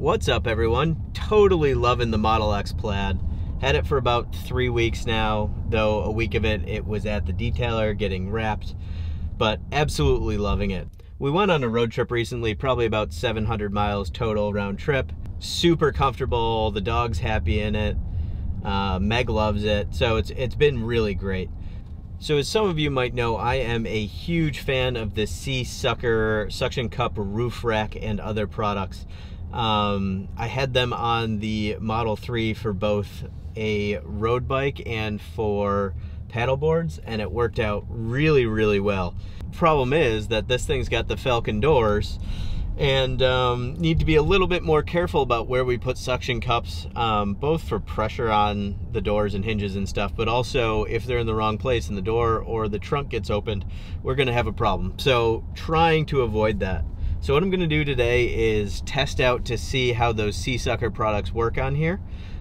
What's up everyone? Totally loving the Model X Plaid. Had it for about three weeks now, though a week of it, it was at the detailer getting wrapped, but absolutely loving it. We went on a road trip recently, probably about 700 miles total round trip. Super comfortable, the dog's happy in it. Uh, Meg loves it, so it's it's been really great. So as some of you might know, I am a huge fan of the Sea Sucker suction cup roof rack and other products. Um, I had them on the Model 3 for both a road bike and for paddle boards and it worked out really really well. Problem is that this thing's got the Falcon doors and um, need to be a little bit more careful about where we put suction cups, um, both for pressure on the doors and hinges and stuff, but also if they're in the wrong place and the door or the trunk gets opened, we're gonna have a problem. So trying to avoid that. So what I'm gonna do today is test out to see how those Sea Sucker products work on here,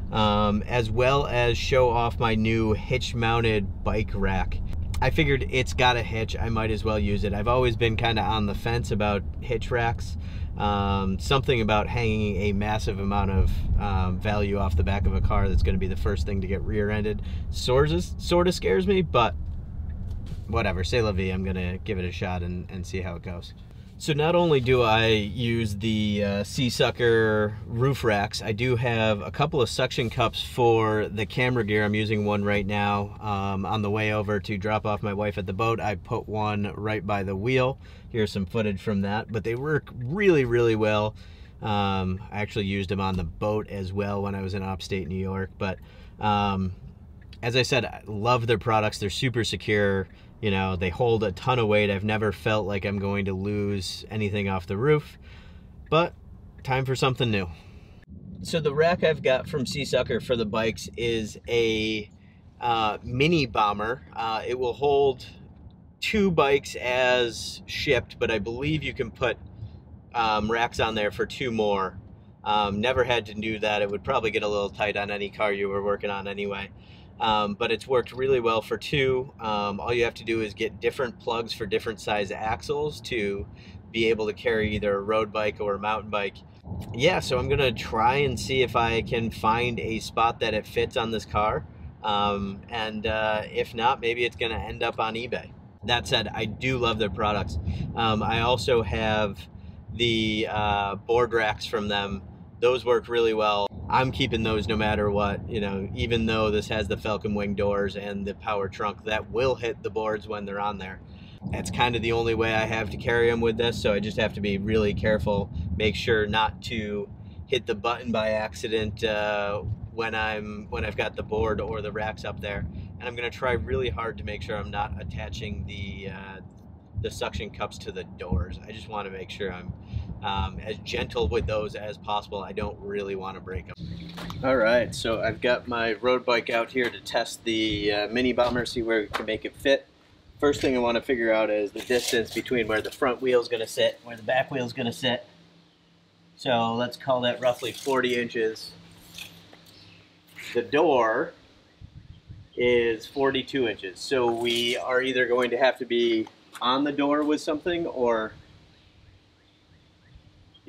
um, as well as show off my new hitch mounted bike rack. I figured it's got a hitch, I might as well use it. I've always been kind of on the fence about hitch racks. Um, something about hanging a massive amount of um, value off the back of a car that's going to be the first thing to get rear-ended sort of, sort of scares me, but whatever, say la vie, I'm going to give it a shot and, and see how it goes. So not only do I use the uh, Sea Sucker roof racks, I do have a couple of suction cups for the camera gear. I'm using one right now. Um, on the way over to drop off my wife at the boat, I put one right by the wheel. Here's some footage from that, but they work really, really well. Um, I actually used them on the boat as well when I was in upstate New York. But um, as I said, I love their products. They're super secure. You know, they hold a ton of weight. I've never felt like I'm going to lose anything off the roof, but time for something new. So the rack I've got from Sea Sucker for the bikes is a uh, mini bomber. Uh, it will hold two bikes as shipped, but I believe you can put um, racks on there for two more. Um, never had to do that. It would probably get a little tight on any car you were working on anyway um, but it's worked really well for two. Um, all you have to do is get different plugs for different size axles to be able to carry either a road bike or a mountain bike. Yeah, so I'm gonna try and see if I can find a spot that it fits on this car. Um, and uh, if not, maybe it's gonna end up on eBay. That said, I do love their products. Um, I also have the uh, board racks from them. Those work really well. I'm keeping those no matter what, you know, even though this has the Falcon Wing doors and the power trunk that will hit the boards when they're on there. That's kind of the only way I have to carry them with this, so I just have to be really careful, make sure not to hit the button by accident uh, when I'm when I've got the board or the racks up there. And I'm going to try really hard to make sure I'm not attaching the uh, the suction cups to the doors. I just want to make sure I'm um, as gentle with those as possible. I don't really want to break them. All right, so I've got my road bike out here to test the uh, mini bomber, see where we can make it fit. First thing I want to figure out is the distance between where the front wheel is going to sit, where the back wheel is going to sit. So let's call that roughly 40 inches. The door is 42 inches. So we are either going to have to be on the door with something or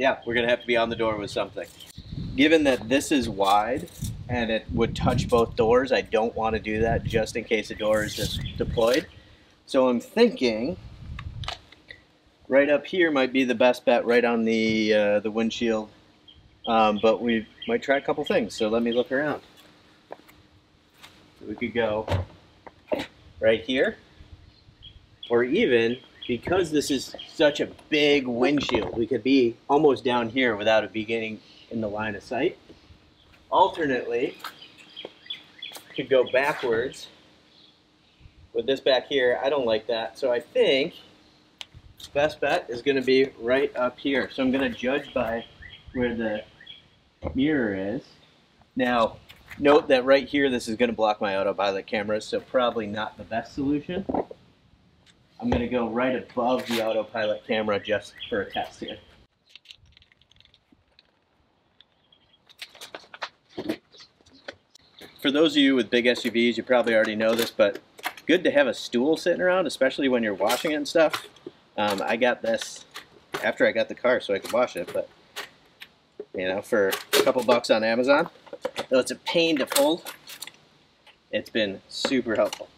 yeah, we're gonna have to be on the door with something. Given that this is wide and it would touch both doors, I don't want to do that just in case the door is just deployed. So I'm thinking right up here might be the best bet right on the uh, the windshield um, but we might try a couple things so let me look around so we could go right here or even because this is such a big windshield, we could be almost down here without it beginning in the line of sight. Alternately, could go backwards with this back here. I don't like that, so I think best bet is going to be right up here. So I'm going to judge by where the mirror is. Now, note that right here, this is going to block my autopilot camera, so probably not the best solution. I'm going to go right above the autopilot camera just for a test here. For those of you with big SUVs, you probably already know this, but good to have a stool sitting around, especially when you're washing it and stuff. Um, I got this after I got the car so I could wash it, but you know, for a couple bucks on Amazon. Though it's a pain to fold, it's been super helpful.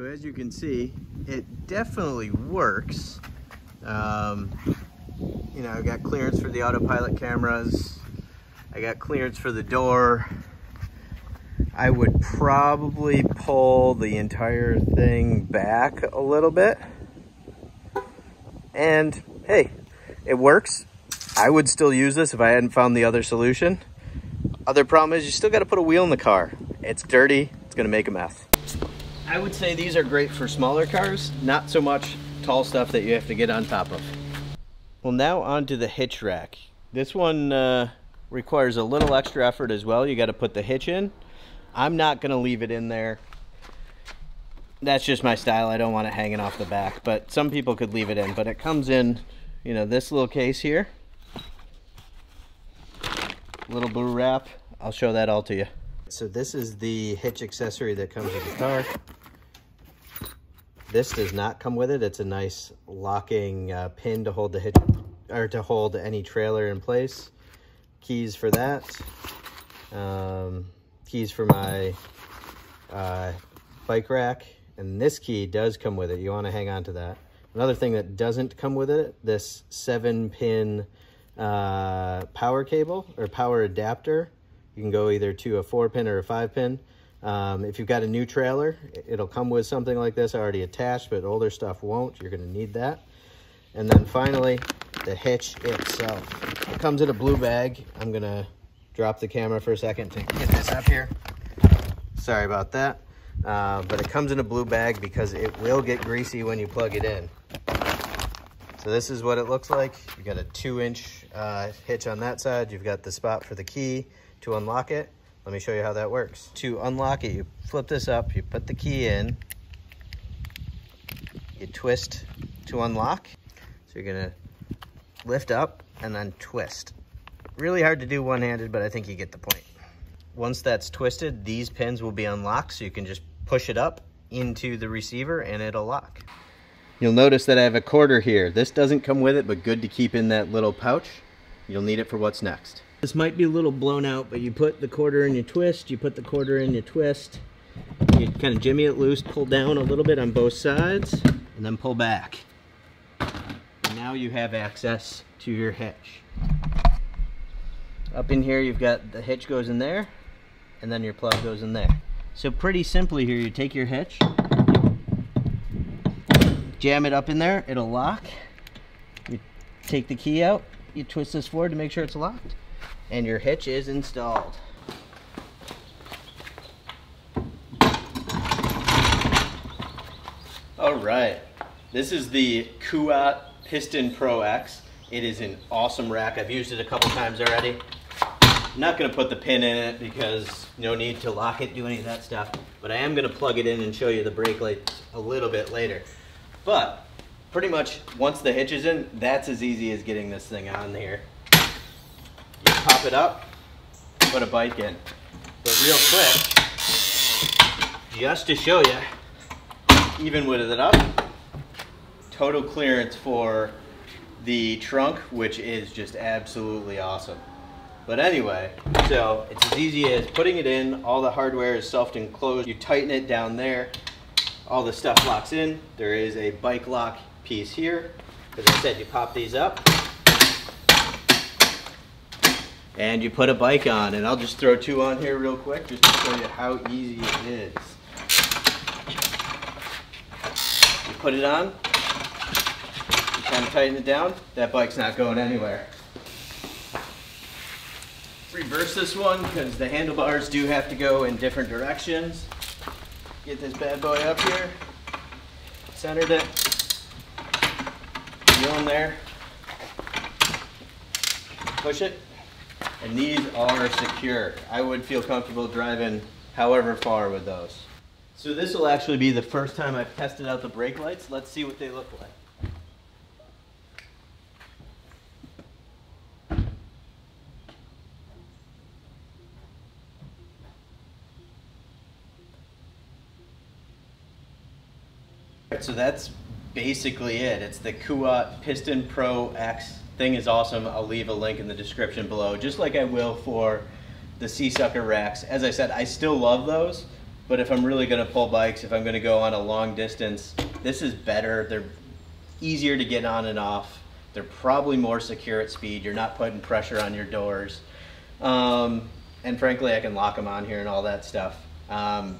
So as you can see, it definitely works. Um, you know, I got clearance for the autopilot cameras. I got clearance for the door. I would probably pull the entire thing back a little bit. And hey, it works. I would still use this if I hadn't found the other solution. Other problem is you still got to put a wheel in the car. It's dirty, it's gonna make a mess. I would say these are great for smaller cars, not so much tall stuff that you have to get on top of. Well, now onto the hitch rack. This one uh, requires a little extra effort as well. You got to put the hitch in. I'm not going to leave it in there. That's just my style. I don't want it hanging off the back, but some people could leave it in. But it comes in, you know, this little case here. Little blue wrap. I'll show that all to you. So this is the hitch accessory that comes with the car. This does not come with it. It's a nice locking uh, pin to hold the hitch or to hold any trailer in place. Keys for that. Um, keys for my uh, bike rack. And this key does come with it. You want to hang on to that. Another thing that doesn't come with it, this seven pin uh, power cable or power adapter. You can go either to a four pin or a five pin. Um, if you've got a new trailer, it'll come with something like this already attached, but older stuff won't. You're going to need that. And then finally, the hitch itself. It comes in a blue bag. I'm going to drop the camera for a second to get this up here. Sorry about that. Uh, but it comes in a blue bag because it will get greasy when you plug it in. So this is what it looks like. You've got a two inch uh, hitch on that side. You've got the spot for the key to unlock it. Let me show you how that works. To unlock it, you flip this up, you put the key in, you twist to unlock. So you're gonna lift up and then twist. Really hard to do one-handed, but I think you get the point. Once that's twisted, these pins will be unlocked, so you can just push it up into the receiver and it'll lock. You'll notice that I have a quarter here. This doesn't come with it, but good to keep in that little pouch. You'll need it for what's next. This might be a little blown out, but you put the quarter in your twist, you put the quarter in your twist, you kind of jimmy it loose, pull down a little bit on both sides, and then pull back. And now you have access to your hitch. Up in here, you've got the hitch goes in there, and then your plug goes in there. So pretty simply here, you take your hitch, jam it up in there, it'll lock. You take the key out, you twist this forward to make sure it's locked and your hitch is installed. All right, this is the Kuat Piston Pro X. It is an awesome rack. I've used it a couple times already. I'm not gonna put the pin in it because no need to lock it, do any of that stuff. But I am gonna plug it in and show you the brake lights a little bit later. But pretty much once the hitch is in, that's as easy as getting this thing on here pop it up, put a bike in. But real quick, just to show you, even with it up, total clearance for the trunk, which is just absolutely awesome. But anyway, so it's as easy as putting it in, all the hardware is self-enclosed, you tighten it down there, all the stuff locks in. There is a bike lock piece here. As I said, you pop these up, and you put a bike on and I'll just throw two on here real quick just to show you how easy it is. You put it on, you kind of tighten it down, that bike's not going anywhere. Reverse this one because the handlebars do have to go in different directions. Get this bad boy up here, centered it, wheel in there, push it, and these are secure. I would feel comfortable driving however far with those. So this will actually be the first time I've tested out the brake lights. Let's see what they look like. So that's basically it. It's the Kuat Piston Pro X Thing is awesome. I'll leave a link in the description below, just like I will for the Seasucker racks. As I said, I still love those, but if I'm really gonna pull bikes, if I'm gonna go on a long distance, this is better. They're easier to get on and off. They're probably more secure at speed. You're not putting pressure on your doors. Um, and frankly, I can lock them on here and all that stuff. Um,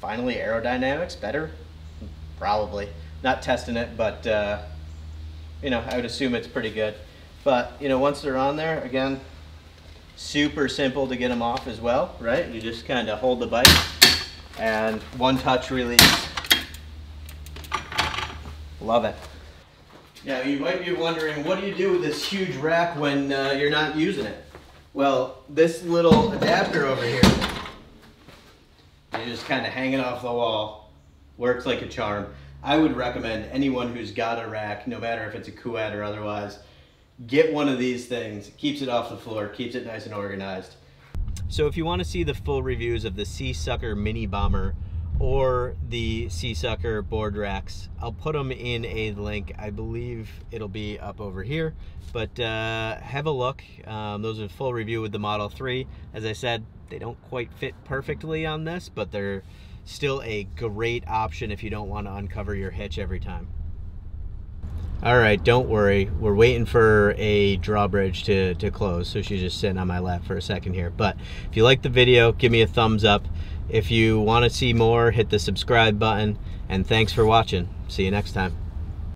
finally, aerodynamics, better? Probably. Not testing it, but uh, you know, I would assume it's pretty good. But you know, once they're on there, again, super simple to get them off as well, right? You just kind of hold the bike and one touch release. Love it. Now you might be wondering, what do you do with this huge rack when uh, you're not using it? Well, this little adapter over here, you just kind of hang it off the wall, works like a charm. I would recommend anyone who's got a rack, no matter if it's a Kuat or otherwise, get one of these things. Keeps it off the floor, keeps it nice and organized. So if you want to see the full reviews of the Seasucker Mini Bomber or the Seasucker board racks, I'll put them in a link. I believe it'll be up over here, but uh, have a look. Um, those are full review with the Model 3. As I said, they don't quite fit perfectly on this, but they're still a great option if you don't want to uncover your hitch every time. All right, don't worry. We're waiting for a drawbridge to, to close, so she's just sitting on my lap for a second here. But if you like the video, give me a thumbs up. If you want to see more, hit the subscribe button. And thanks for watching. See you next time.